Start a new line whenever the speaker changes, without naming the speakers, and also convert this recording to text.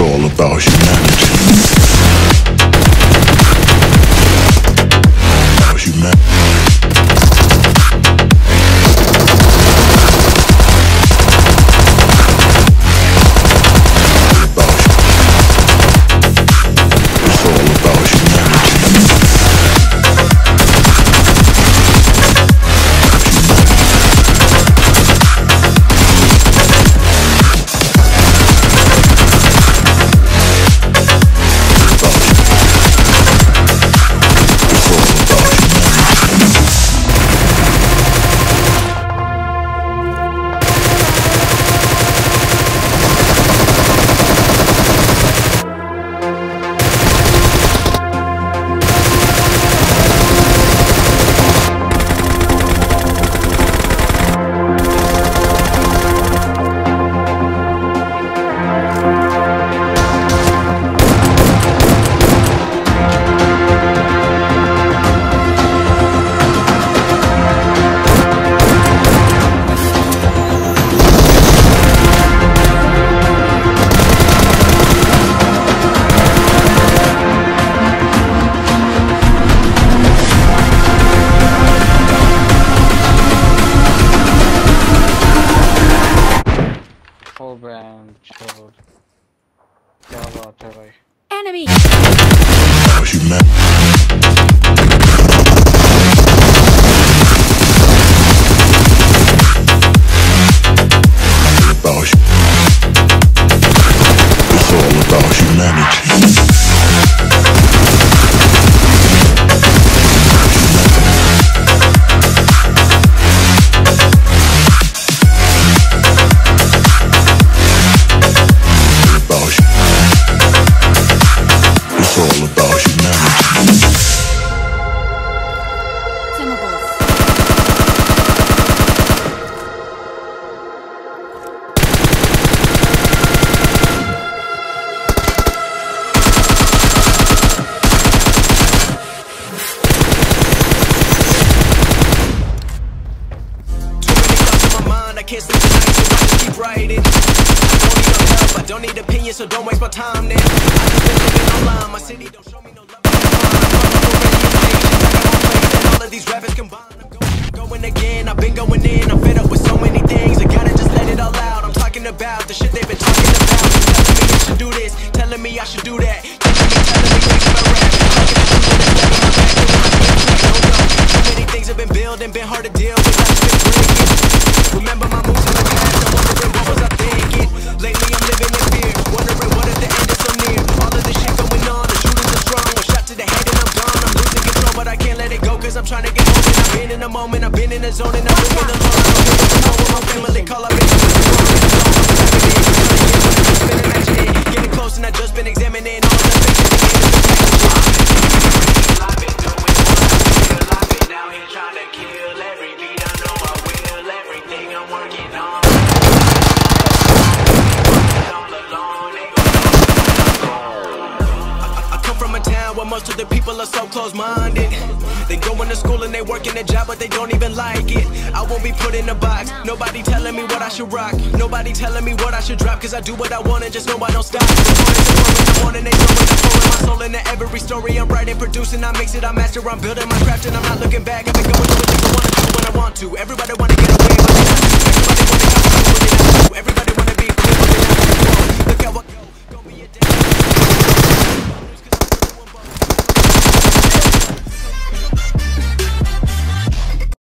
all about humanity.
Fullbound, chilled.
Enemy!
Keep writing. Don't need I don't need opinions, so don't waste my time then. I online, my city don't show me no love. All of these rappers combined, I'm going again. I've been going in, I'm fed up with so many in the zone, and people are so close-minded. They go into school and they work in a job, but they don't even like it. I won't be put in a box. Nobody telling me what I should rock. Nobody telling me what I should drop. Cause I do what I want and just know I don't stop. The morning to four in the morning, they throwing the pouring my soul into every story. I'm writing, producing, I mix it, I master, I'm building my craft, and I'm not looking back. I've been going through everything I wanna do when I want to. Everybody wanna get